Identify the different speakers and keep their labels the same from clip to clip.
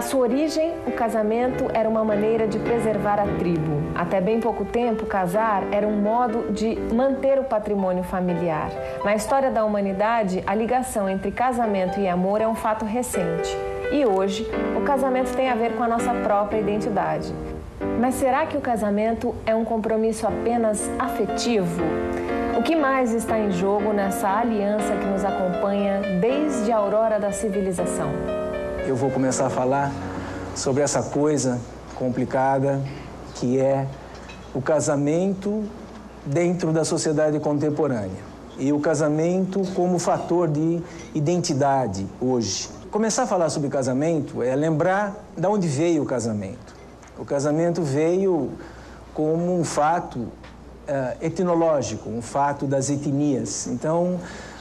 Speaker 1: Na sua origem, o casamento era uma maneira de preservar a tribo. Até bem pouco tempo, casar era um modo de manter o patrimônio familiar. Na história da humanidade, a ligação entre casamento e amor é um fato recente. E hoje, o casamento tem a ver com a nossa própria identidade. Mas será que o casamento é um compromisso apenas afetivo? O que mais está em jogo nessa aliança que nos acompanha desde a aurora da civilização?
Speaker 2: Eu vou começar a falar sobre essa coisa complicada que é o casamento dentro da sociedade contemporânea e o casamento como fator de identidade hoje. Começar a falar sobre casamento é lembrar de onde veio o casamento. O casamento veio como um fato uh, etnológico, um fato das etnias. Então,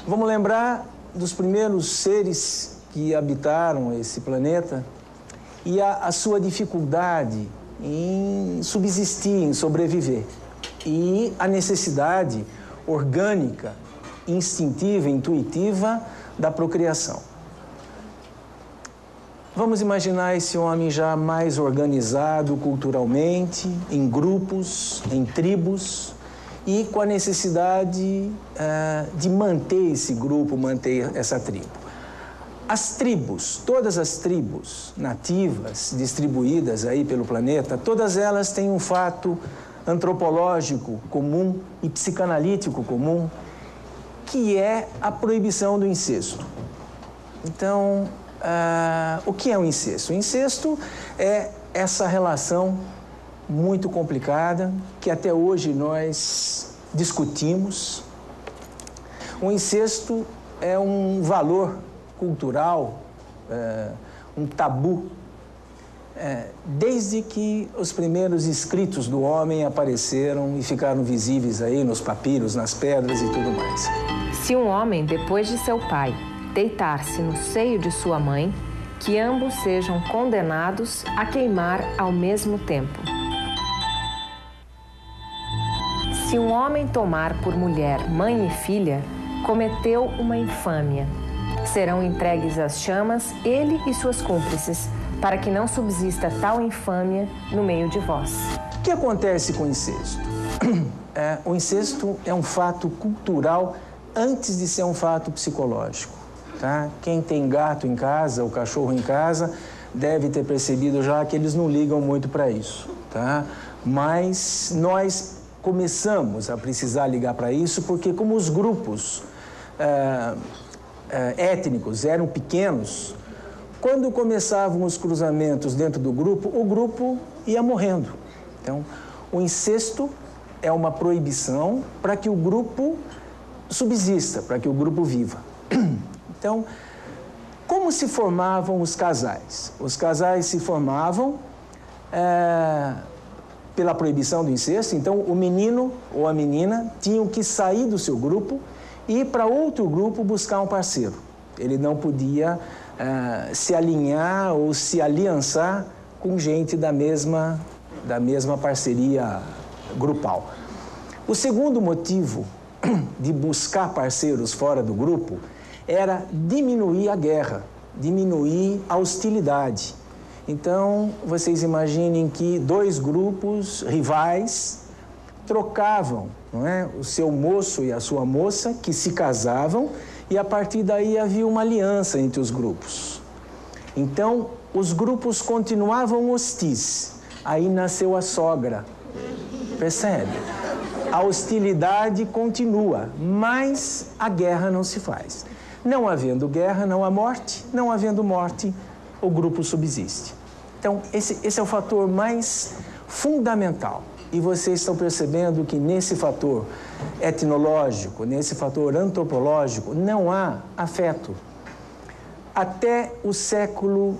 Speaker 2: vamos lembrar dos primeiros seres que habitaram esse planeta e a, a sua dificuldade em subsistir, em sobreviver. E a necessidade orgânica, instintiva, intuitiva da procriação. Vamos imaginar esse homem já mais organizado culturalmente, em grupos, em tribos, e com a necessidade uh, de manter esse grupo, manter essa tribo. As tribos, todas as tribos nativas distribuídas aí pelo planeta, todas elas têm um fato antropológico comum e psicanalítico comum, que é a proibição do incesto. Então, uh, o que é o incesto? O incesto é essa relação muito complicada que até hoje nós discutimos. O incesto é um valor cultural, é, um tabu, é, desde que os primeiros escritos do homem apareceram e ficaram visíveis aí nos papiros, nas pedras e tudo mais.
Speaker 1: Se um homem, depois de seu pai, deitar-se no seio de sua mãe, que ambos sejam condenados a queimar ao mesmo tempo. Se um homem tomar por mulher mãe e filha, cometeu uma infâmia. Serão entregues às chamas ele e suas cúmplices, para que não subsista tal infâmia no meio de vós.
Speaker 2: O que acontece com o incesto? É, o incesto é um fato cultural antes de ser um fato psicológico. Tá? Quem tem gato em casa, o cachorro em casa, deve ter percebido já que eles não ligam muito para isso. Tá? Mas nós começamos a precisar ligar para isso porque, como os grupos é, étnicos eram pequenos, quando começavam os cruzamentos dentro do grupo, o grupo ia morrendo. Então, o incesto é uma proibição para que o grupo subsista, para que o grupo viva. Então, como se formavam os casais? Os casais se formavam é, pela proibição do incesto, então o menino ou a menina tinham que sair do seu grupo e para outro grupo buscar um parceiro. Ele não podia uh, se alinhar ou se aliançar com gente da mesma, da mesma parceria grupal. O segundo motivo de buscar parceiros fora do grupo era diminuir a guerra, diminuir a hostilidade. Então, vocês imaginem que dois grupos rivais trocavam não é? o seu moço e a sua moça, que se casavam, e a partir daí havia uma aliança entre os grupos. Então, os grupos continuavam hostis. Aí nasceu a sogra. Percebe? A hostilidade continua, mas a guerra não se faz. Não havendo guerra, não há morte. Não havendo morte, o grupo subsiste. Então, esse, esse é o fator mais fundamental. E vocês estão percebendo que nesse fator etnológico, nesse fator antropológico, não há afeto. Até o século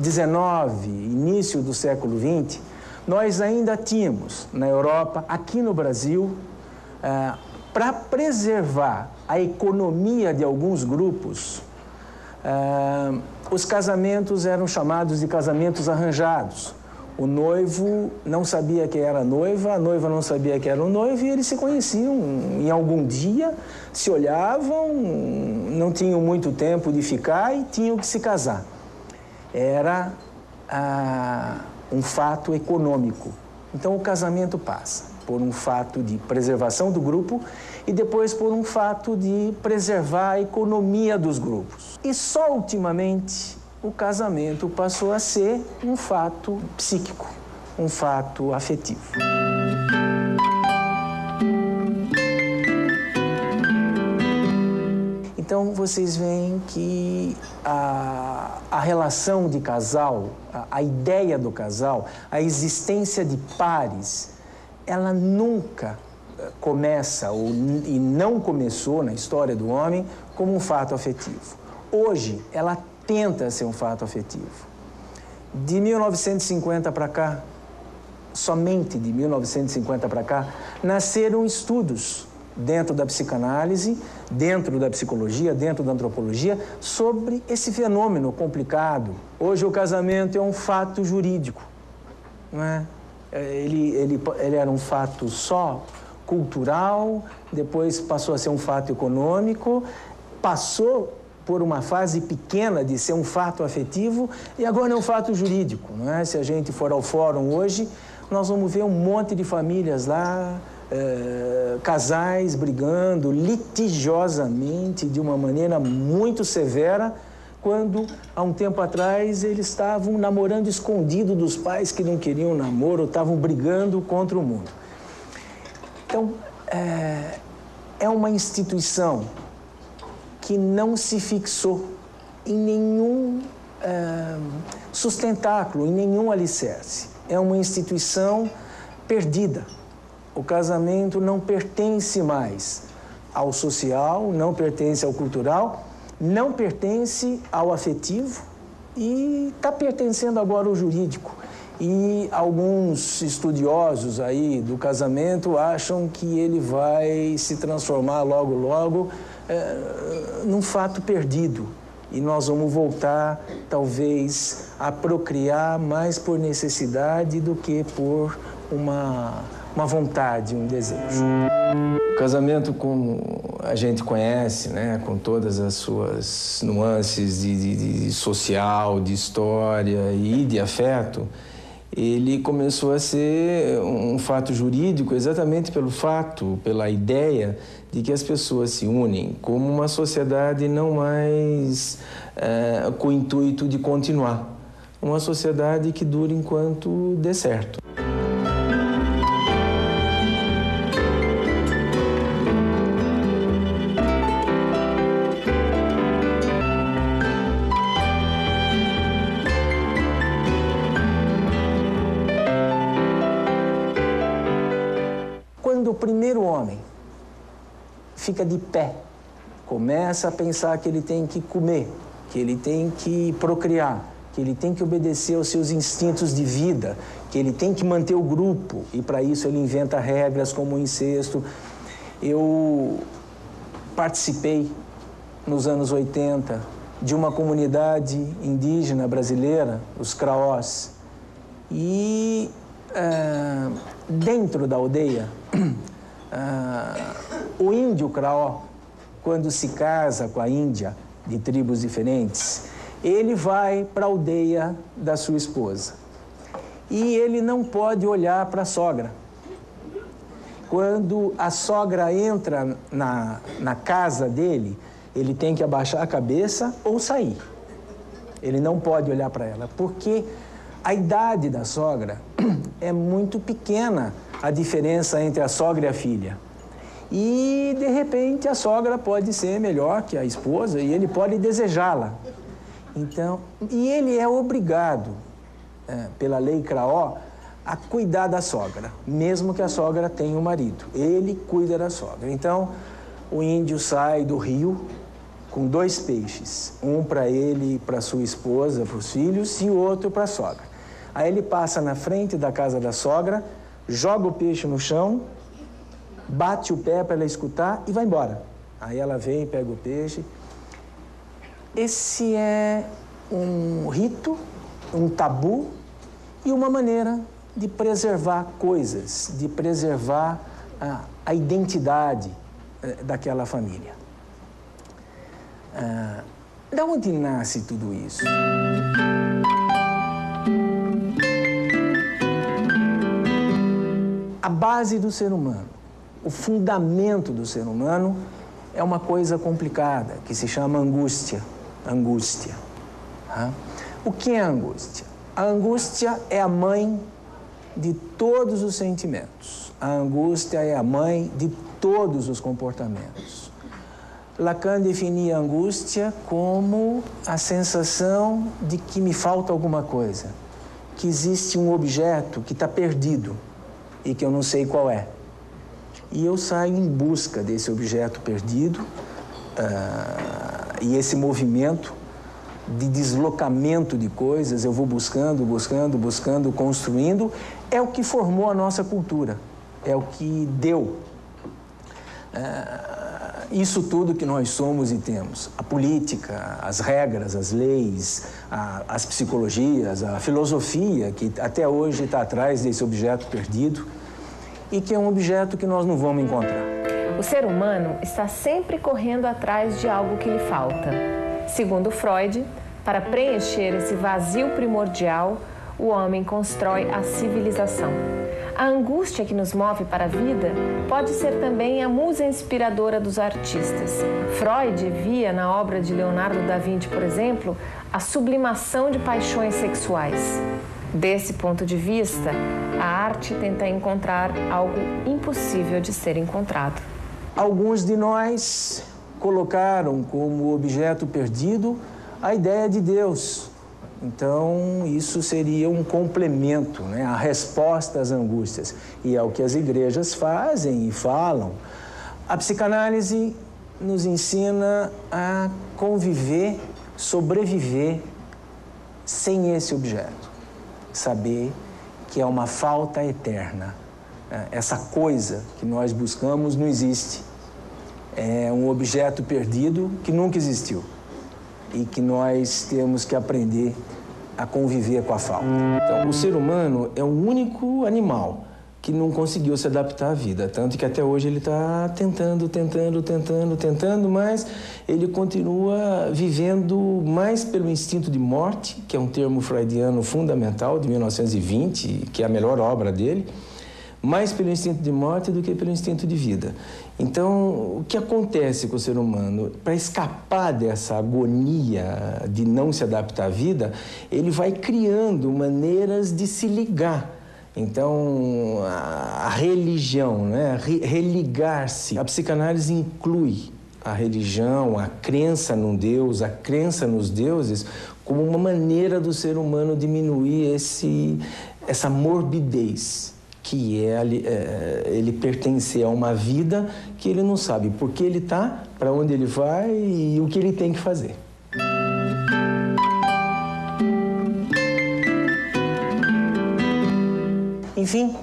Speaker 2: XIX, uh, início do século XX, nós ainda tínhamos na Europa, aqui no Brasil, uh, para preservar a economia de alguns grupos, uh, os casamentos eram chamados de casamentos arranjados. O noivo não sabia que era a noiva, a noiva não sabia que era o noivo e eles se conheciam em algum dia, se olhavam, não tinham muito tempo de ficar e tinham que se casar. era ah, um fato econômico. Então o casamento passa por um fato de preservação do grupo e depois por um fato de preservar a economia dos grupos. E só ultimamente o casamento passou a ser um fato psíquico, um fato afetivo. Então vocês veem que a, a relação de casal, a, a ideia do casal, a existência de pares, ela nunca eh, começa ou, e não começou na história do homem como um fato afetivo. Hoje, ela tenta ser um fato afetivo. De 1950 para cá, somente de 1950 para cá, nasceram estudos dentro da psicanálise, dentro da psicologia, dentro da antropologia, sobre esse fenômeno complicado. Hoje o casamento é um fato jurídico, não é? é ele, ele, ele era um fato só cultural, depois passou a ser um fato econômico, passou por uma fase pequena de ser um fato afetivo e agora é um fato jurídico, não é? Se a gente for ao fórum hoje, nós vamos ver um monte de famílias lá eh, casais brigando litigiosamente, de uma maneira muito severa, quando há um tempo atrás eles estavam namorando escondido dos pais que não queriam namoro, estavam brigando contra o mundo. Então, é, é uma instituição que não se fixou em nenhum é, sustentáculo, em nenhum alicerce. É uma instituição perdida o casamento não pertence mais ao social, não pertence ao cultural, não pertence ao afetivo e está pertencendo agora ao jurídico. E alguns estudiosos aí do casamento acham que ele vai se transformar logo, logo num fato perdido. E nós vamos voltar, talvez, a procriar mais por necessidade do que por uma uma vontade, um desejo.
Speaker 3: O casamento, como a gente conhece, né, com todas as suas nuances de, de, de social, de história e de afeto, ele começou a ser um fato jurídico exatamente pelo fato, pela ideia de que as pessoas se unem como uma sociedade não mais é, com o intuito de continuar, uma sociedade que dure enquanto dê certo.
Speaker 2: Fica de pé, começa a pensar que ele tem que comer, que ele tem que procriar, que ele tem que obedecer aos seus instintos de vida, que ele tem que manter o grupo. E para isso ele inventa regras como o incesto. Eu participei nos anos 80 de uma comunidade indígena brasileira, os Craós, e é, dentro da aldeia Ah, o índio Craó, quando se casa com a Índia, de tribos diferentes, ele vai para a aldeia da sua esposa. E ele não pode olhar para a sogra. Quando a sogra entra na, na casa dele, ele tem que abaixar a cabeça ou sair. Ele não pode olhar para ela, porque a idade da sogra é muito pequena a diferença entre a sogra e a filha. E, de repente, a sogra pode ser melhor que a esposa e ele pode desejá-la. Então, e ele é obrigado, é, pela lei Craó, a cuidar da sogra, mesmo que a sogra tenha um marido. Ele cuida da sogra. Então, o índio sai do rio com dois peixes, um para ele para sua esposa, para os filhos, e o outro para a sogra. Aí ele passa na frente da casa da sogra, joga o peixe no chão, bate o pé para ela escutar e vai embora. Aí ela vem, pega o peixe. Esse é um rito, um tabu e uma maneira de preservar coisas, de preservar a, a identidade eh, daquela família. Ah, Da onde nasce tudo isso? A base do ser humano, o fundamento do ser humano é uma coisa complicada que se chama angústia. Angústia. O que é angústia? A angústia é a mãe de todos os sentimentos. A angústia é a mãe de todos os comportamentos. Lacan definia a angústia como a sensação de que me falta alguma coisa, que existe um objeto que está perdido e que eu não sei qual é. E eu saio em busca desse objeto perdido uh, e esse movimento de deslocamento de coisas, eu vou buscando, buscando, buscando, construindo, é o que formou a nossa cultura, é o que deu uh, isso tudo que nós somos e temos. A política, as regras, as leis, a, as psicologias, a filosofia, que até hoje está atrás desse objeto perdido e que é um objeto que nós não vamos encontrar.
Speaker 1: O ser humano está sempre correndo atrás de algo que lhe falta. Segundo Freud, para preencher esse vazio primordial, o homem constrói a civilização. A angústia que nos move para a vida pode ser também a musa inspiradora dos artistas. Freud via na obra de Leonardo da Vinci, por exemplo, a sublimação de paixões sexuais. Desse ponto de vista, a arte tenta encontrar algo impossível de ser encontrado.
Speaker 2: Alguns de nós colocaram como objeto perdido a ideia de Deus, então, isso seria um complemento, né, a resposta às angústias. E é o que as igrejas fazem e falam. A psicanálise nos ensina a conviver, sobreviver sem esse objeto. Saber que é uma falta eterna. É, essa coisa que nós buscamos não existe. É um objeto perdido que nunca existiu e que nós temos que aprender a conviver com a falta.
Speaker 3: Então, o ser humano é o único animal que não conseguiu se adaptar à vida, tanto que até hoje ele está tentando, tentando, tentando, tentando, mas ele continua vivendo mais pelo instinto de morte, que é um termo freudiano fundamental de 1920, que é a melhor obra dele, mais pelo instinto de morte do que pelo instinto de vida. Então, o que acontece com o ser humano? Para escapar dessa agonia de não se adaptar à vida, ele vai criando maneiras de se ligar. Então, a, religião, né? religar-se. A psicanálise inclui a religião, a crença num Deus, a crença nos deuses, como uma maneira do ser humano diminuir esse, essa morbidez que é, é, ele pertencer a uma vida que ele não sabe por que ele está, para onde ele vai e o que ele tem que fazer.
Speaker 2: Enfim,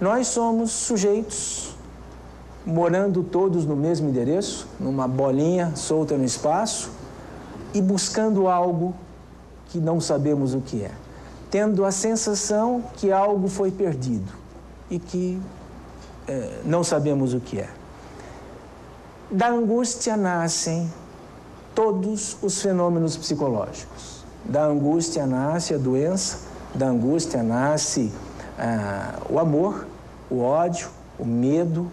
Speaker 2: nós somos sujeitos morando todos no mesmo endereço, numa bolinha solta no espaço e buscando algo que não sabemos o que é, tendo a sensação que algo foi perdido e que é, não sabemos o que é. Da angústia nascem todos os fenômenos psicológicos. Da angústia nasce a doença, da angústia nasce ah, o amor, o ódio, o medo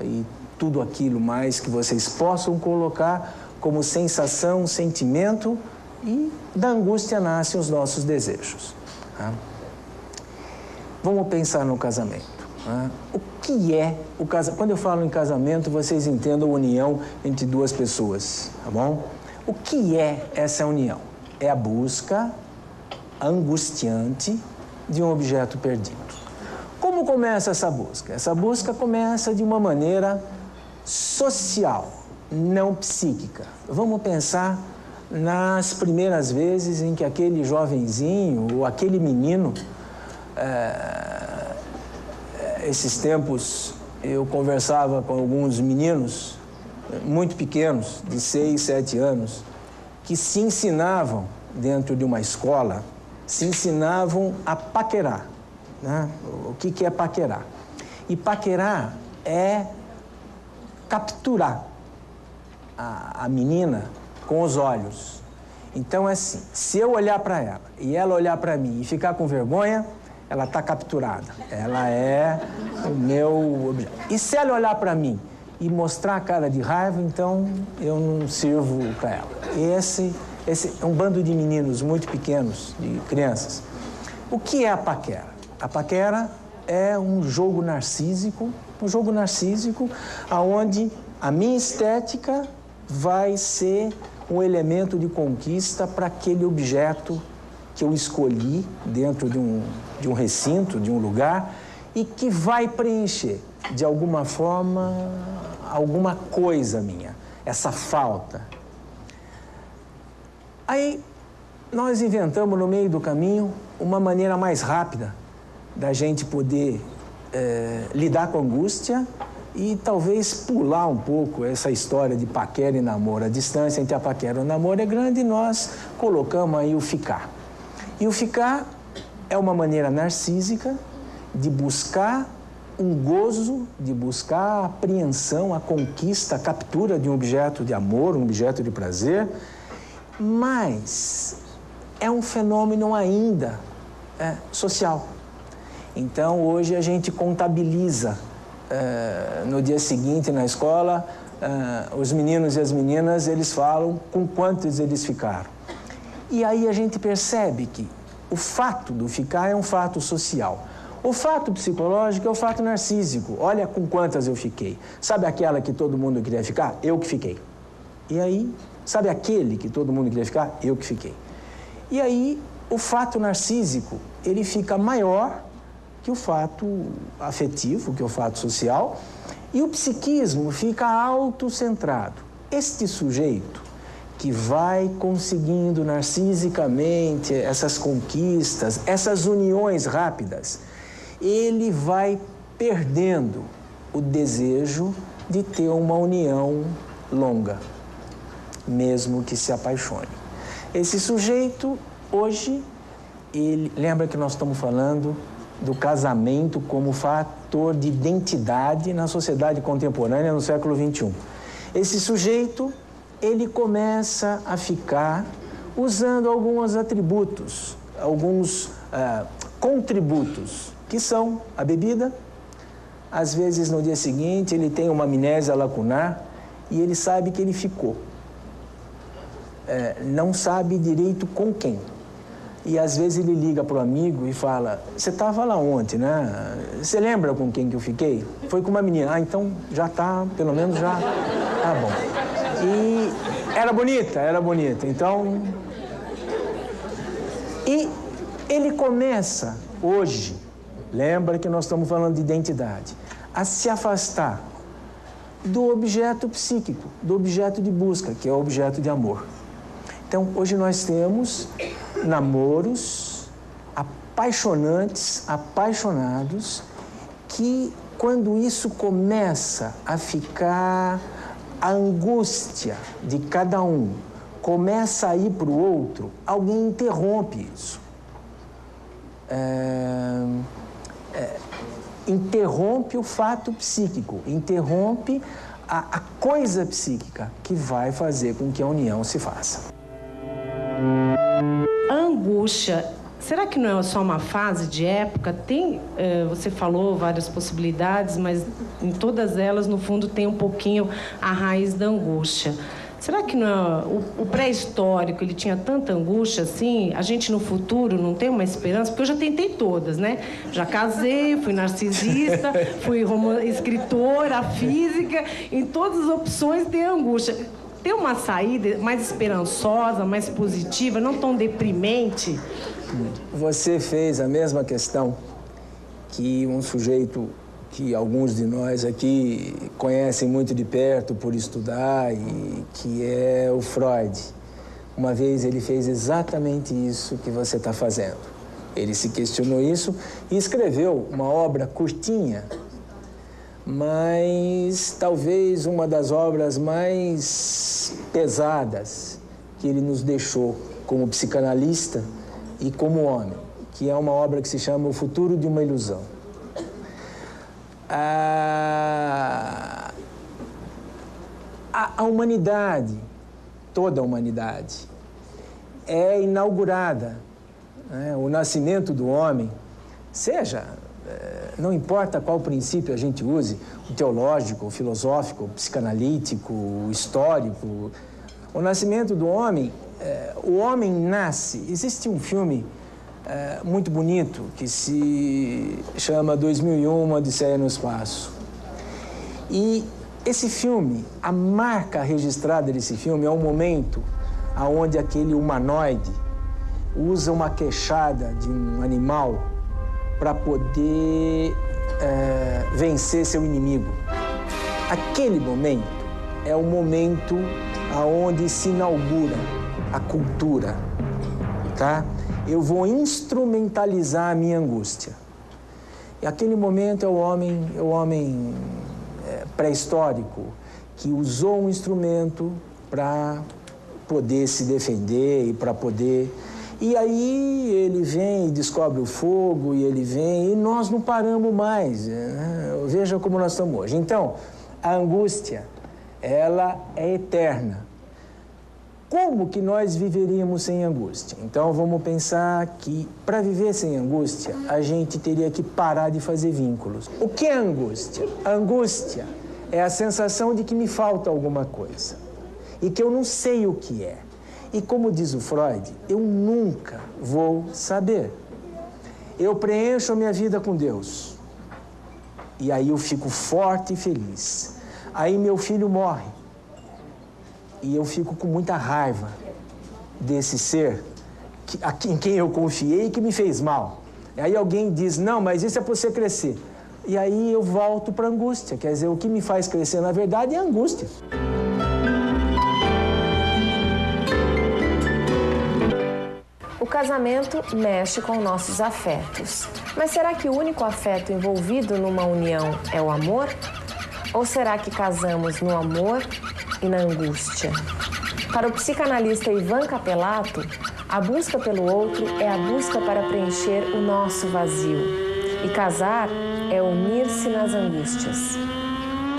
Speaker 2: e tudo aquilo mais que vocês possam colocar como sensação, sentimento, e da angústia nascem os nossos desejos. Tá? Vamos pensar no casamento. Né? O que é o casamento? Quando eu falo em casamento, vocês entendam a união entre duas pessoas, tá bom? O que é essa união? É a busca angustiante de um objeto perdido. Começa essa busca? Essa busca começa de uma maneira social, não psíquica. Vamos pensar nas primeiras vezes em que aquele jovenzinho ou aquele menino é, esses tempos eu conversava com alguns meninos muito pequenos, de 6, 7 anos, que se ensinavam dentro de uma escola, se ensinavam a paquerar. Né? O que, que é paquerar? E paquerar é capturar a, a menina com os olhos. Então é assim, se eu olhar para ela e ela olhar para mim e ficar com vergonha, ela está capturada. Ela é o meu objeto. E se ela olhar para mim e mostrar a cara de raiva, então eu não sirvo para ela. Esse, esse é um bando de meninos muito pequenos, de crianças. O que é a paquera? A paquera é um jogo narcísico, um jogo narcísico aonde a minha estética vai ser um elemento de conquista para aquele objeto que eu escolhi dentro de um, de um recinto, de um lugar, e que vai preencher, de alguma forma, alguma coisa minha, essa falta. Aí nós inventamos no meio do caminho uma maneira mais rápida da gente poder é, lidar com angústia e talvez pular um pouco essa história de paquera e namoro. A distância entre a paquera e o namoro é grande e nós colocamos aí o ficar. E o ficar é uma maneira narcísica de buscar um gozo, de buscar a apreensão, a conquista, a captura de um objeto de amor, um objeto de prazer, mas é um fenômeno ainda é, social. Então hoje a gente contabiliza é, no dia seguinte na escola, é, os meninos e as meninas eles falam com quantos eles ficaram. E aí a gente percebe que o fato do ficar é um fato social. O fato psicológico é o fato narcísico. Olha com quantas eu fiquei. Sabe aquela que todo mundo queria ficar? Eu que fiquei. E aí, sabe aquele que todo mundo queria ficar? Eu que fiquei. E aí, o fato narcísico, ele fica maior que o fato afetivo, que é o fato social, e o psiquismo fica autocentrado. Este sujeito que vai conseguindo narcisicamente essas conquistas, essas uniões rápidas, ele vai perdendo o desejo de ter uma união longa, mesmo que se apaixone. Esse sujeito, hoje, ele lembra que nós estamos falando do casamento como fator de identidade na sociedade contemporânea no século XXI. Esse sujeito, ele começa a ficar usando alguns atributos, alguns uh, contributos que são a bebida. Às vezes, no dia seguinte, ele tem uma amnésia lacunar e ele sabe que ele ficou. É, não sabe direito com quem. E às vezes ele liga para o amigo e fala: Você estava lá ontem, né? Você lembra com quem que eu fiquei? Foi com uma menina. Ah, então já está, pelo menos já. Tá bom. E era bonita, era bonita. Então. E ele começa hoje Lembra que nós estamos falando de identidade. A se afastar do objeto psíquico, do objeto de busca, que é o objeto de amor. Então, hoje nós temos namoros apaixonantes, apaixonados, que quando isso começa a ficar a angústia de cada um começa a ir para o outro, alguém interrompe isso. É é, interrompe o fato psíquico, interrompe a, a coisa psíquica que vai fazer com que a união se faça.
Speaker 4: A angústia Será que não é só uma fase de época? Tem, eh, você falou várias possibilidades, mas em todas elas, no fundo, tem um pouquinho a raiz da angústia. Será que não, é, o, o pré-histórico ele tinha tanta angústia assim? A gente no futuro não tem uma esperança? Porque eu já tentei todas, né? Já casei, fui narcisista, fui escritora, física, em todas as opções tem angústia. Tem uma saída mais esperançosa, mais positiva, não tão deprimente?
Speaker 2: Você fez a mesma questão que um sujeito que alguns de nós aqui conhecem muito de perto por estudar e que é o Freud. Uma vez ele fez exatamente isso que você está fazendo. Ele se questionou isso e escreveu uma obra curtinha, mas talvez uma das obras mais pesadas que ele nos deixou como psicanalista e como homem, que é uma obra que se chama O Futuro de uma Ilusão a, a, a humanidade, toda a humanidade, é inaugurada. Né? O nascimento do homem, seja, é, não importa qual princípio a gente use, o teológico, o filosófico, o psicanalítico, o histórico, o nascimento do homem, é, o homem nasce. Existe um filme é, muito bonito que se chama 2001, Odisseia no Espaço. E esse filme, a marca registrada desse filme é um momento aonde aquele humanoide usa uma queixada de um animal para poder é, vencer seu inimigo. Aquele momento é o momento aonde se inaugura a cultura, tá? Eu vou instrumentalizar a minha angústia. E aquele momento é o homem, é o homem pré-histórico que usou um instrumento para poder se defender e para poder. E aí ele vem e descobre o fogo, e ele vem, e nós não paramos mais. Né? Veja como nós estamos hoje. Então, a angústia, ela é eterna. Como que nós viveríamos sem angústia? Então vamos pensar que para viver sem angústia, a gente teria que parar de fazer vínculos. O que é angústia? Angústia é a sensação de que me falta alguma coisa e que eu não sei o que é. E como diz o Freud, eu nunca vou saber. Eu preencho a minha vida com Deus. E aí eu fico forte e feliz. Aí meu filho morre. E eu fico com muita raiva desse ser que, em quem eu confiei e que me fez mal. Aí alguém diz: Não, mas isso é para você crescer. E aí eu volto para a angústia. Quer dizer, o que me faz crescer, na verdade, é a angústia.
Speaker 1: Casamento mexe com nossos afetos. Mas será que o único afeto envolvido numa união é o amor? Ou será que casamos no amor e na angústia? Para o psicanalista Ivan Capelato, a busca pelo outro é a busca para preencher o nosso vazio. E casar é unir-se nas angústias.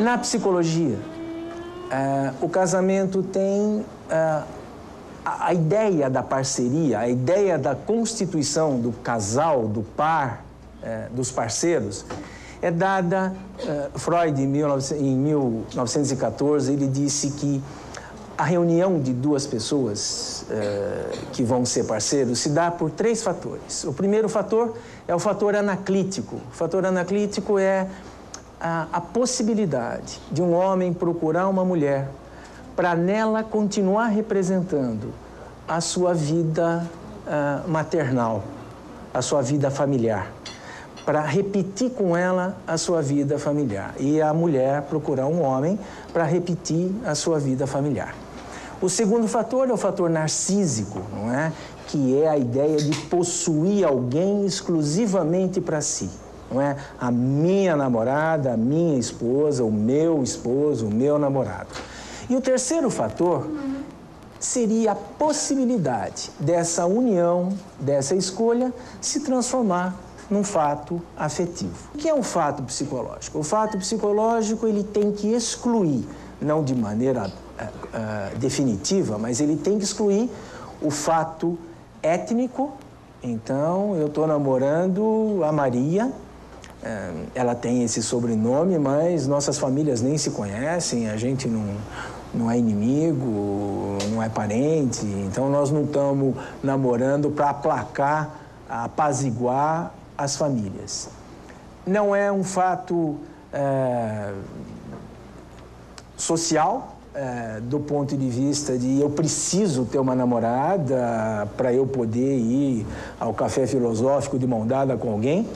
Speaker 2: Na psicologia, uh, o casamento tem uh, a, a, ideia da parceria, a ideia da constituição do casal, do par, uh, dos parceiros, é dada. Freud, em, 19, em 1914, ele disse que a reunião de duas pessoas que vão ser parceiros se dá por três fatores. O primeiro fator é o fator anaclítico. O fator anaclítico é a, a possibilidade de um homem procurar uma mulher para nela continuar representando a sua vida uh, maternal, a sua vida familiar, para repetir com ela a sua vida familiar. E a mulher procurar um homem para repetir a sua vida familiar. O segundo fator é o fator narcísico, não é? que é a ideia de possuir alguém exclusivamente para si. Não é a minha namorada, a minha esposa, o meu esposo, o meu namorado. E o terceiro fator seria a possibilidade dessa união, dessa escolha, se transformar num fato afetivo. O que é um fato psicológico? O fato psicológico ele tem que excluir, não de maneira uh, uh, definitiva, mas ele tem que excluir o fato étnico. Então, eu estou namorando a Maria. É, ela tem esse sobrenome, mas nossas famílias nem se conhecem, a gente não, não é inimigo, não é parente. Então, nós não estamos namorando para aplacar, apaziguar as famílias. Não é um fato é, social, é, do ponto de vista de eu preciso ter uma namorada para eu poder ir ao café filosófico de mão dada com alguém.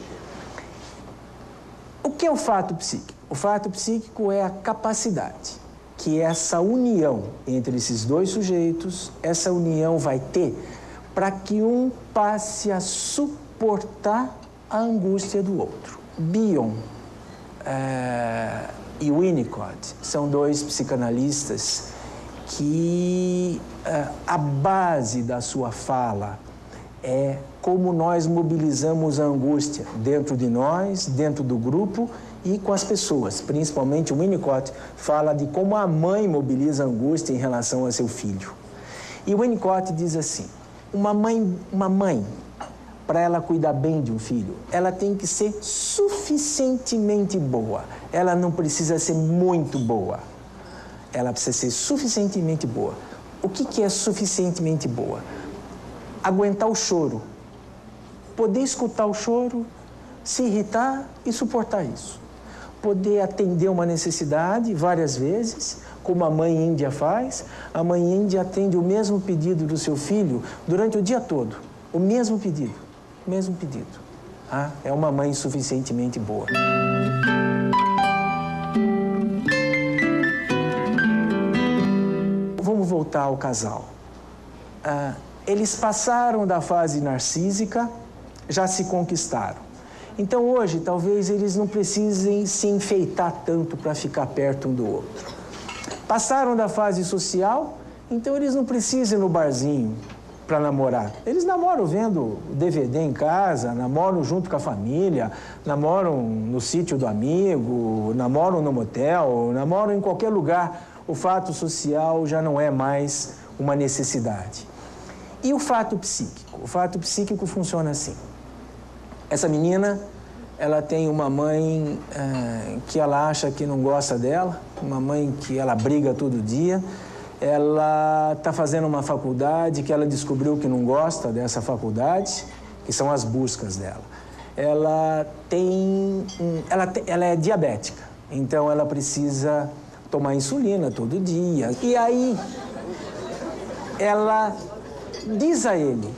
Speaker 2: O que é o fato psíquico? O fato psíquico é a capacidade que essa união entre esses dois sujeitos, essa união vai ter para que um passe a suportar a angústia do outro. Bion é, e Winnicott são dois psicanalistas que uh, a base da sua fala é como nós mobilizamos a angústia dentro de nós, dentro do grupo e com as pessoas. Principalmente o Winnicott fala de como a mãe mobiliza angústia em relação a seu filho. E o Winnicott diz assim: Uma mãe, uma mãe, para ela cuidar bem de um filho, ela tem que ser suficientemente boa. Ela não precisa ser muito boa. Ela precisa ser suficientemente boa. O que, que é suficientemente boa? Aguentar o choro. Poder escutar o choro, se irritar e suportar isso. Poder atender uma necessidade várias vezes, como a mãe índia faz. A mãe índia atende o mesmo pedido do seu filho durante o dia todo. O mesmo pedido, o mesmo pedido. Ah, é uma mãe suficientemente boa. Vamos voltar ao casal. Ah, eles passaram da fase narcísica, já se conquistaram. Então hoje talvez eles não precisem se enfeitar tanto para ficar perto um do outro. Passaram da fase social, então eles não precisam ir no barzinho para namorar. Eles namoram vendo DVD em casa, namoram junto com a família, namoram no sítio do amigo, namoram no motel, namoram em qualquer lugar. O fato social já não é mais uma necessidade. E o fato psíquico? O fato psíquico funciona assim. Essa menina, ela tem uma mãe é, que ela acha que não gosta dela, uma mãe que ela briga todo dia. Ela está fazendo uma faculdade que ela descobriu que não gosta dessa faculdade, que são as buscas dela. Ela tem, ela, ela é diabética, então ela precisa tomar insulina todo dia. E aí ela diz a ele,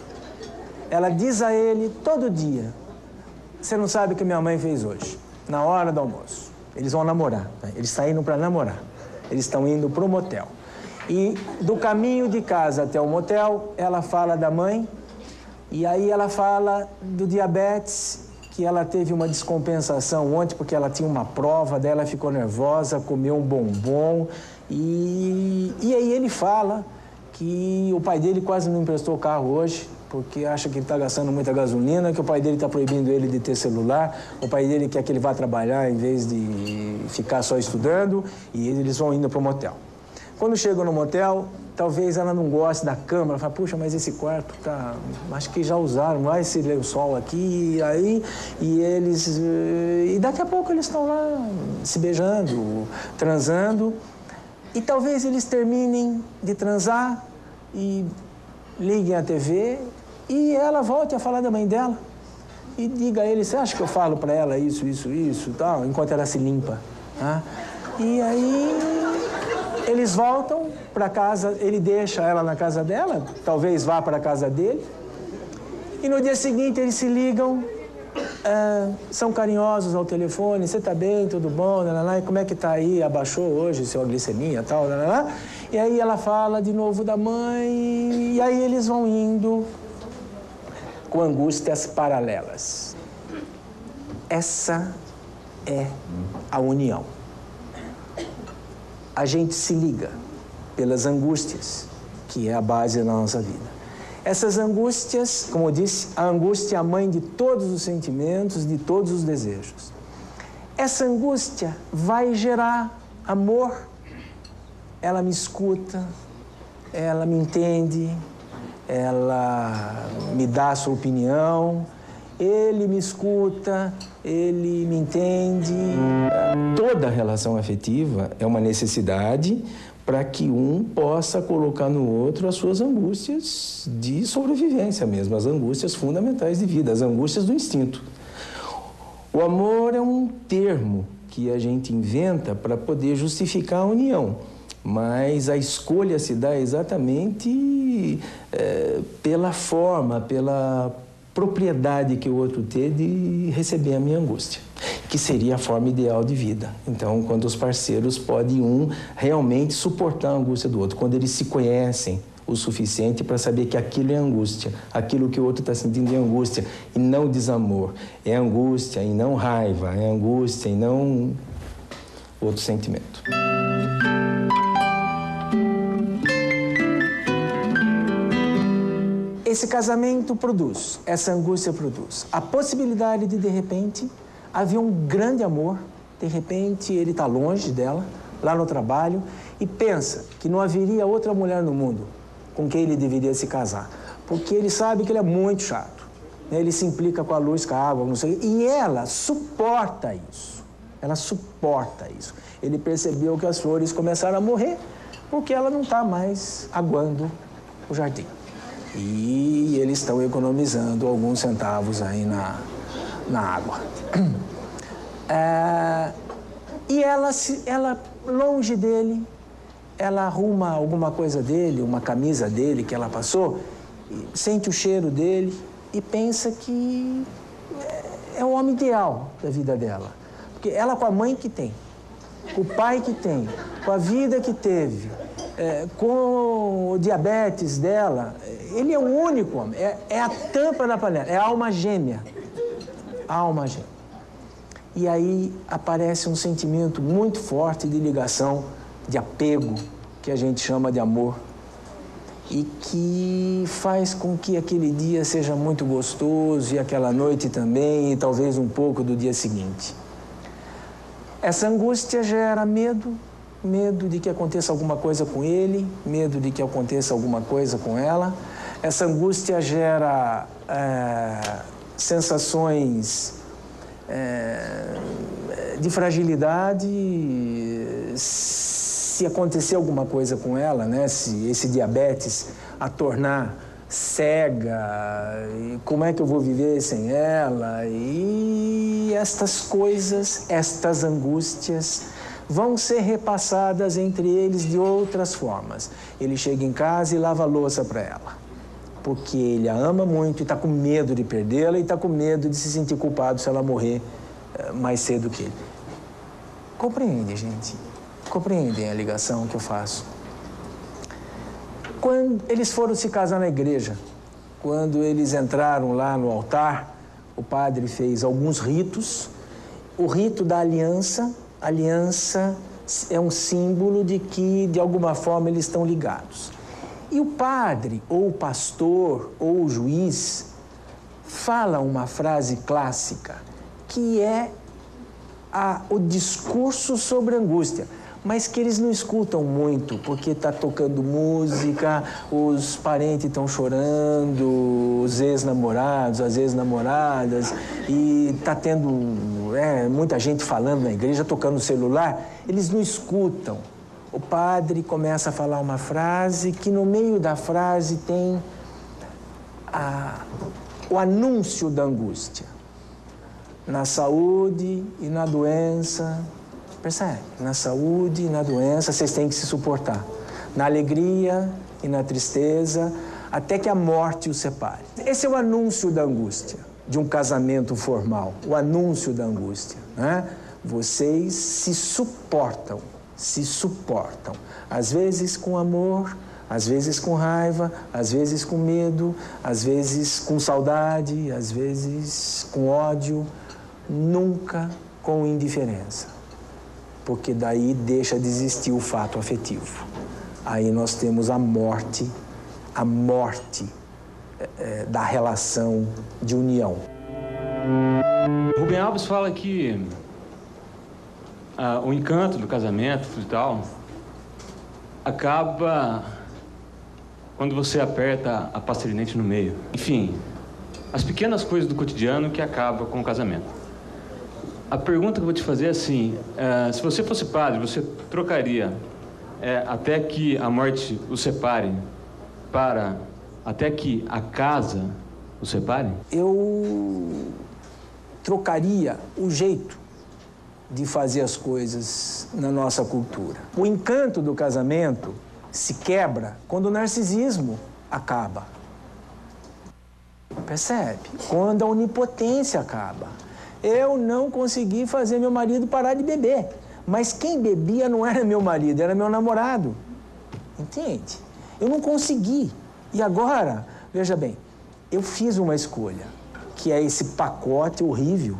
Speaker 2: ela diz a ele todo dia, você não sabe o que minha mãe fez hoje, na hora do almoço. Eles vão namorar, né? eles indo para namorar. Eles estão indo para o motel. E do caminho de casa até o motel, ela fala da mãe, e aí ela fala do diabetes, que ela teve uma descompensação ontem porque ela tinha uma prova, dela ficou nervosa, comeu um bombom, e, e aí ele fala que o pai dele quase não emprestou o carro hoje, porque acha que ele está gastando muita gasolina, que o pai dele está proibindo ele de ter celular, o pai dele quer que ele vá trabalhar em vez de ficar só estudando, e eles vão indo para o motel. Quando chegam no motel, talvez ela não goste da cama, ela fala, puxa, mas esse quarto tá. Acho que já usaram lá esse lençol aqui, e aí, e eles. E daqui a pouco eles estão lá se beijando, transando, e talvez eles terminem de transar e liguem a TV e ela volte a falar da mãe dela. E diga a ele, você acha que eu falo para ela isso, isso, isso, tal, enquanto ela se limpa? Né? E aí eles voltam para casa, ele deixa ela na casa dela, talvez vá para a casa dele. E no dia seguinte eles se ligam, é, são carinhosos ao telefone, você está bem, tudo bom, e como é que está aí, abaixou hoje sua glicemia tal, lá, e aí ela fala de novo da mãe, e aí eles vão indo com angústias paralelas. Essa é a união. A gente se liga pelas angústias, que é a base da nossa vida. Essas angústias, como eu disse, a angústia é a mãe de todos os sentimentos, de todos os desejos. Essa angústia vai gerar amor. Ela me escuta, ela me entende, ela me dá a sua opinião, ele me escuta, ele me entende.
Speaker 3: Toda relação afetiva é uma necessidade para que um possa colocar no outro as suas angústias de sobrevivência mesmo, as angústias fundamentais de vida, as angústias do instinto. O amor é um termo que a gente inventa para poder justificar a união mas a escolha se dá exatamente é, pela forma, pela propriedade que o outro tem de receber a minha angústia, que seria a forma ideal de vida. Então, quando os parceiros podem um realmente suportar a angústia do outro, quando eles se conhecem o suficiente para saber que aquilo é angústia, aquilo que o outro está sentindo é angústia e não desamor, é angústia e não raiva, é angústia e não outro sentimento.
Speaker 2: Esse casamento produz, essa angústia produz a possibilidade de, de repente, haver um grande amor, de repente ele está longe dela, lá no trabalho, e pensa que não haveria outra mulher no mundo com quem ele deveria se casar. porque ele sabe que ele é muito chato. Né? Ele se implica com a luz, com a água, não sei. E ela suporta isso. Ela suporta isso. Ele percebeu que as flores começaram a morrer porque ela não está mais aguando o jardim. E eles estão economizando alguns centavos aí na, na água. É, e ela, ela, longe dele, ela arruma alguma coisa dele, uma camisa dele que ela passou, sente o cheiro dele e pensa que é, é o homem ideal da vida dela. Porque ela com a mãe que tem, com o pai que tem, com a vida que teve, é, com o diabetes dela, ele é o único homem, é, é a tampa da panela, é a alma gêmea. alma gêmea. E aí aparece um sentimento muito forte de ligação, de apego, que a gente chama de amor, e que faz com que aquele dia seja muito gostoso e aquela noite também, e talvez um pouco do dia seguinte. Essa angústia gera medo, medo de que aconteça alguma coisa com ele, medo de que aconteça alguma coisa com ela. Essa angústia gera é, sensações é, de fragilidade. Se acontecer alguma coisa com ela, né, se esse diabetes a tornar cega, como é que eu vou viver sem ela? E estas coisas, estas angústias, vão ser repassadas entre eles de outras formas. Ele chega em casa e lava a louça para ela porque ele a ama muito e está com medo de perdê-la e está com medo de se sentir culpado se ela morrer eh, mais cedo que ele. Compreende, gente? Compreendem a ligação que eu faço? Quando eles foram se casar na igreja, quando eles entraram lá no altar, o padre fez alguns ritos. O rito da aliança, aliança é um símbolo de que, de alguma forma, eles estão ligados. E o padre, ou o pastor, ou o juiz, fala uma frase clássica, que é a, o discurso sobre angústia, mas que eles não escutam muito, porque está tocando música, os parentes estão chorando, os ex-namorados, as ex-namoradas, e está tendo é, muita gente falando na igreja, tocando celular, eles não escutam o padre começa a falar uma frase que no meio da frase tem a, o anúncio da angústia. Na saúde e na doença, percebe? Na saúde e na doença vocês têm que se suportar. Na alegria e na tristeza, até que a morte os separe. Esse é o anúncio da angústia de um casamento formal, o anúncio da angústia. Né? Vocês se suportam se suportam. Às vezes com amor, às vezes com raiva, às vezes com medo, às vezes com saudade, às vezes com ódio, nunca com indiferença. Porque daí deixa de existir o fato afetivo. Aí nós temos a morte, a morte é, da relação de união.
Speaker 5: Rubem Alves fala que ah, o encanto do casamento e tal acaba quando você aperta a pastelinete no meio. Enfim, as pequenas coisas do cotidiano que acabam com o casamento. A pergunta que eu vou te fazer é assim: é, se você fosse padre, você trocaria é, até que a morte o separe para até que a casa o separe?
Speaker 2: Eu trocaria o jeito de fazer as coisas na nossa cultura. O encanto do casamento se quebra quando o narcisismo acaba. Percebe? Quando a onipotência acaba. Eu não consegui fazer meu marido parar de beber. Mas quem bebia não era meu marido, era meu namorado. Entende? Eu não consegui. E agora, veja bem, eu fiz uma escolha, que é esse pacote horrível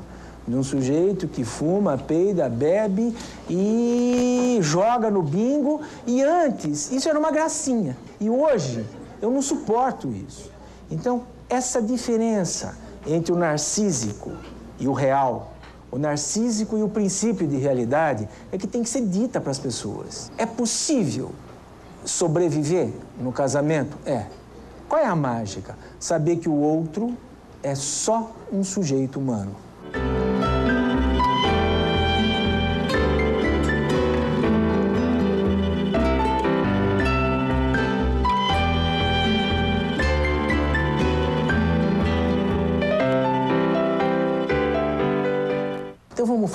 Speaker 2: de um sujeito que fuma, peida, bebe e joga no bingo. E antes, isso era uma gracinha. E hoje, eu não suporto isso. Então, essa diferença entre o narcísico e o real, o narcísico e o princípio de realidade, é que tem que ser dita para as pessoas. É possível sobreviver no casamento? É. Qual é a mágica? Saber que o outro é só um sujeito humano.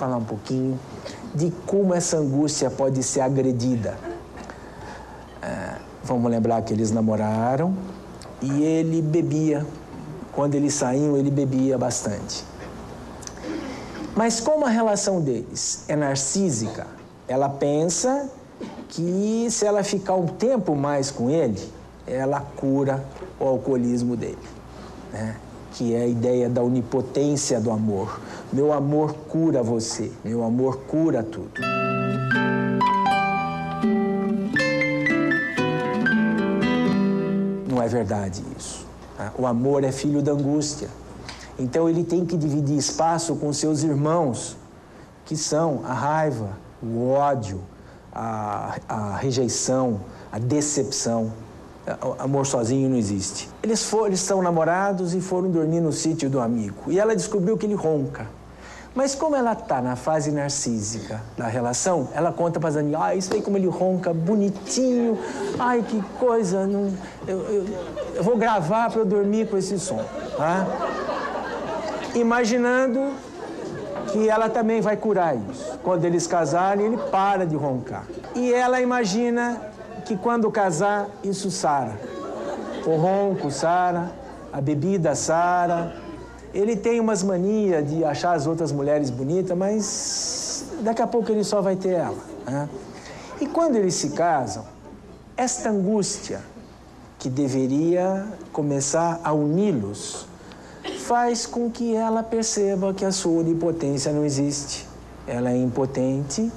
Speaker 2: Falar um pouquinho de como essa angústia pode ser agredida. É, vamos lembrar que eles namoraram e ele bebia. Quando eles saíam, ele bebia bastante. Mas como a relação deles é narcísica, ela pensa que se ela ficar um tempo mais com ele, ela cura o alcoolismo dele. Né? Que é a ideia da onipotência do amor. Meu amor cura você, meu amor cura tudo. Não é verdade isso. Tá? O amor é filho da angústia. Então ele tem que dividir espaço com seus irmãos, que são a raiva, o ódio, a, a rejeição, a decepção. Amor sozinho não existe. Eles, eles são namorados e foram dormir no sítio do amigo. E ela descobriu que ele ronca. Mas como ela está na fase narcísica da relação, ela conta para as amigas, ah, isso aí como ele ronca, bonitinho, ai que coisa, não, eu, eu, eu vou gravar para eu dormir com esse som. Tá? Imaginando que ela também vai curar isso. Quando eles casarem, ele para de roncar. E ela imagina que quando casar, isso sara. O ronco sara, a bebida sara. Ele tem umas manias de achar as outras mulheres bonitas, mas daqui a pouco ele só vai ter ela. Né? E quando eles se casam, esta angústia que deveria começar a uni-los faz com que ela perceba que a sua onipotência não existe. Ela é impotente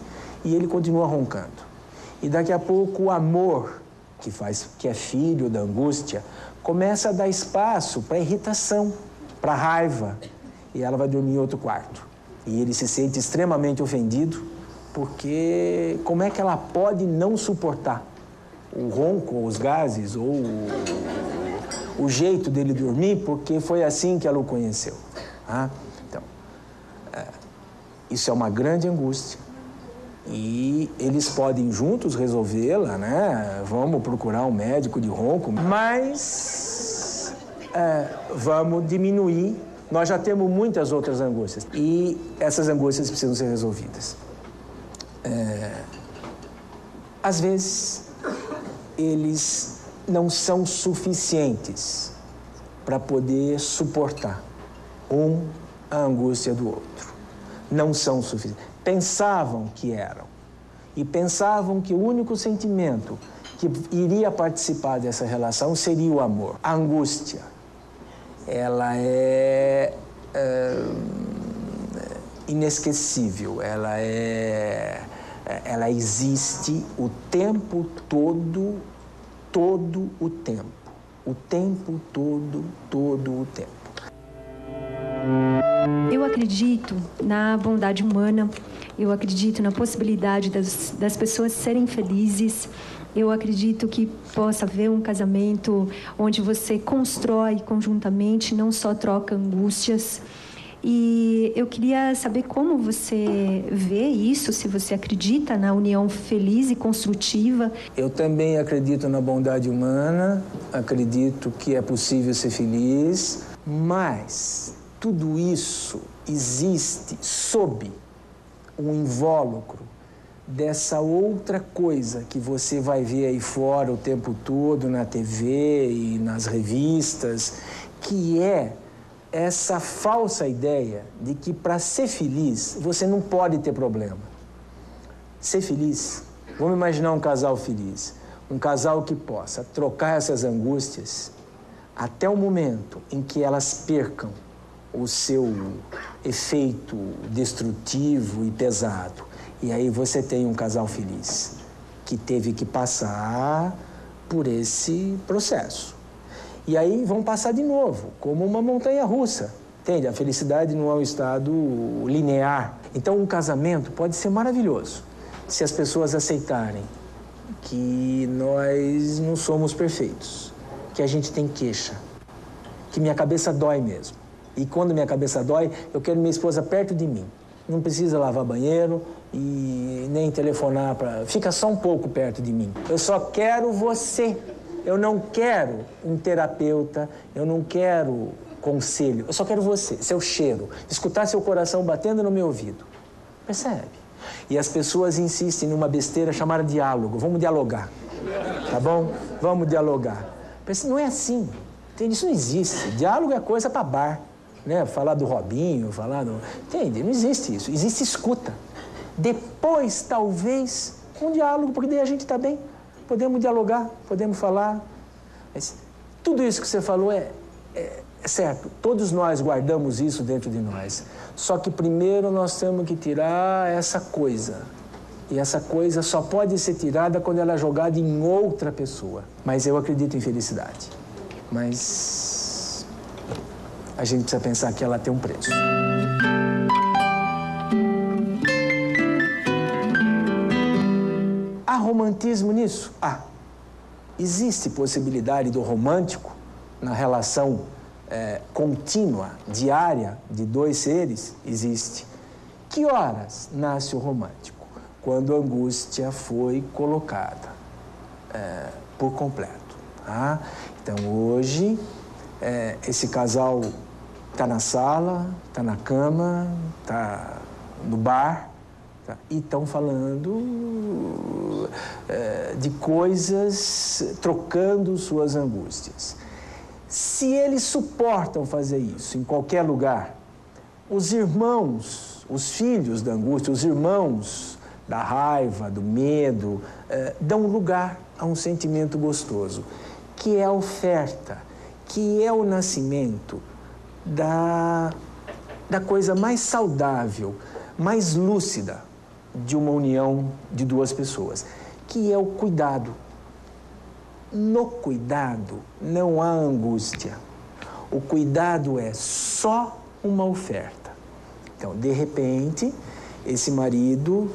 Speaker 2: e ele continua roncando. E daqui a pouco o amor, que faz que é filho da angústia, começa a dar espaço para irritação, para raiva, e ela vai dormir em outro quarto. E ele se sente extremamente ofendido, porque como é que ela pode não suportar o ronco, os gases ou o, o jeito dele dormir, porque foi assim que ela o conheceu. Ah? Então, é, isso é uma grande angústia e eles podem juntos resolvê-la, né? Vamos procurar um médico de ronco, mas é, vamos diminuir. Nós já temos muitas outras angústias e essas angústias precisam ser resolvidas. É, às vezes, eles não são suficientes para poder suportar um a angústia do outro. Não são suficientes pensavam que eram. E pensavam que o único sentimento que iria participar dessa relação seria o amor. A angústia, ela é, é inesquecível, ela é ela existe o tempo todo, todo o tempo. O tempo todo, todo o tempo.
Speaker 6: Eu acredito na bondade humana, eu acredito na possibilidade das, das pessoas serem felizes. Eu acredito que possa haver um casamento onde você constrói conjuntamente, não só troca angústias. E eu queria saber como você vê isso, se você acredita na união feliz e construtiva.
Speaker 2: Eu também acredito na bondade humana, acredito que é possível ser feliz, mas tudo isso existe sob um invólucro dessa outra coisa que você vai ver aí fora o tempo todo na TV e nas revistas, que é essa falsa ideia de que para ser feliz você não pode ter problema. Ser feliz, vamos imaginar um casal feliz, um casal que possa trocar essas angústias até o momento em que elas percam o seu efeito destrutivo e pesado. E aí você tem um casal feliz que teve que passar por esse processo. E aí vão passar de novo, como uma montanha russa. Entende? A felicidade não é um estado linear. Então, um casamento pode ser maravilhoso se as pessoas aceitarem que nós não somos perfeitos que a gente tem queixa, que minha cabeça dói mesmo. E quando minha cabeça dói, eu quero minha esposa perto de mim. Não precisa lavar banheiro e nem telefonar para. Fica só um pouco perto de mim. Eu só quero você. Eu não quero um terapeuta, eu não quero conselho, eu só quero você, seu cheiro, escutar seu coração batendo no meu ouvido. Percebe? E as pessoas insistem numa besteira chamada diálogo. Vamos dialogar. Tá bom? Vamos dialogar. Não é assim. Isso não existe. Diálogo é coisa para bar né? Falar do Robinho, falar do... Entende? Não existe isso. Existe escuta. Depois, talvez, um diálogo, porque daí a gente está bem. Podemos dialogar, podemos falar. Mas tudo isso que você falou é, é, é certo. Todos nós guardamos isso dentro de nós. Só que primeiro nós temos que tirar essa coisa. E essa coisa só pode ser tirada quando ela é jogada em outra pessoa. Mas eu acredito em felicidade. Mas a gente precisa pensar que ela tem um preço. Há romantismo nisso? Há. Existe possibilidade do romântico na relação é, contínua, diária de dois seres? Existe. Que horas nasce o romântico? Quando a angústia foi colocada é, por completo. Tá? Então, hoje, é, esse casal Está na sala, está na cama, está no bar tá? e estão falando é, de coisas, trocando suas angústias. Se eles suportam fazer isso em qualquer lugar, os irmãos, os filhos da angústia, os irmãos da raiva, do medo, é, dão lugar a um sentimento gostoso, que é a oferta, que é o nascimento da, da coisa mais saudável, mais lúcida de uma união de duas pessoas, que é o cuidado. No cuidado não há angústia. O cuidado é só uma oferta. Então, de repente, esse marido uh,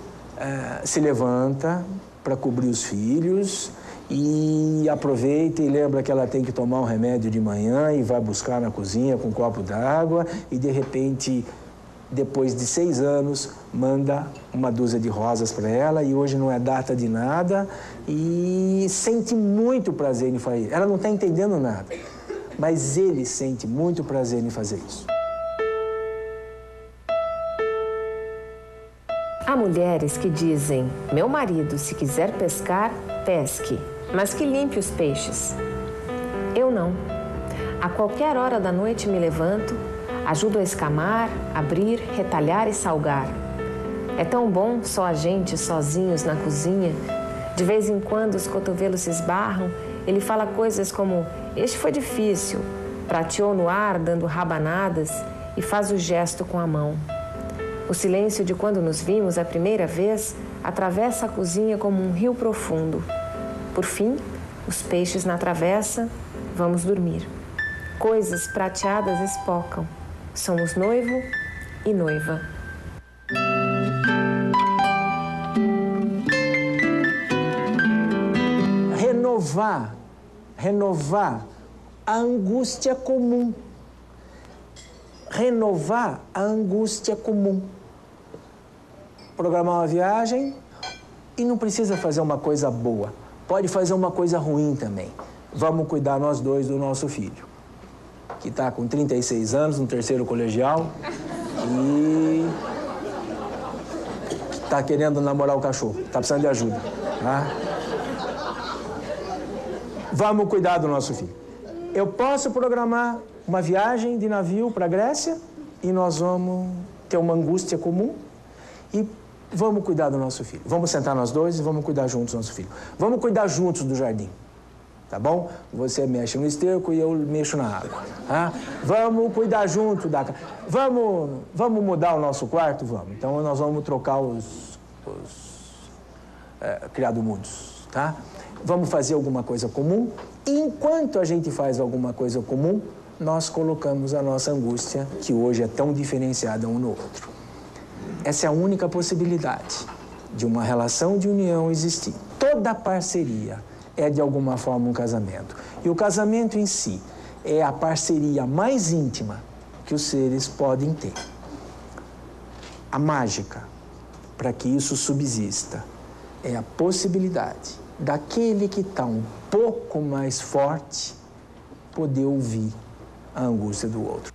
Speaker 2: se levanta para cobrir os filhos, e aproveita e lembra que ela tem que tomar um remédio de manhã e vai buscar na cozinha com um copo d'água e de repente, depois de seis anos, manda uma dúzia de rosas para ela e hoje não é data de nada e sente muito prazer em fazer. Ela não está entendendo nada, mas ele sente muito prazer em fazer isso.
Speaker 1: Há mulheres que dizem: meu marido, se quiser pescar, pesque mas que limpe os peixes. Eu não. A qualquer hora da noite me levanto, ajudo a escamar, abrir, retalhar e salgar. É tão bom só a gente sozinhos na cozinha. De vez em quando os cotovelos se esbarram, ele fala coisas como: Este foi difícil, prateou no ar dando rabanadas e faz o gesto com a mão. O silêncio de quando nos vimos a primeira vez atravessa a cozinha como um rio profundo. Por fim, os peixes na travessa, vamos dormir. Coisas prateadas espocam. Somos noivo e noiva.
Speaker 2: Renovar, renovar a angústia comum. Renovar a angústia comum. Programar uma viagem e não precisa fazer uma coisa boa pode fazer uma coisa ruim também. Vamos cuidar nós dois do nosso filho, que está com 36 anos, no terceiro colegial, e está querendo namorar o cachorro, está precisando de ajuda. Tá? Vamos cuidar do nosso filho. Eu posso programar uma viagem de navio para a Grécia e nós vamos ter uma angústia comum e Vamos cuidar do nosso filho. Vamos sentar nós dois e vamos cuidar juntos do nosso filho. Vamos cuidar juntos do jardim. Tá bom? Você mexe no esterco e eu mexo na água. Tá? Vamos cuidar junto da casa. Vamos, vamos mudar o nosso quarto? Vamos. Então nós vamos trocar os, os é, criado-mudos. Tá? Vamos fazer alguma coisa comum. Enquanto a gente faz alguma coisa comum, nós colocamos a nossa angústia, que hoje é tão diferenciada um no outro. Essa é a única possibilidade de uma relação de união existir. Toda parceria é de alguma forma um casamento. E o casamento em si é a parceria mais íntima que os seres podem ter. A mágica para que isso subsista é a possibilidade daquele que está um pouco mais forte poder ouvir a angústia do outro.